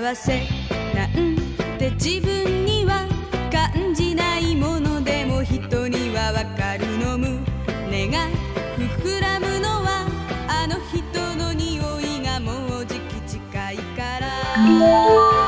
幸せ。なんて自分には感じないものでも人にはわかるの胸が膨らむのはあの人の匂いがもうじき近いから。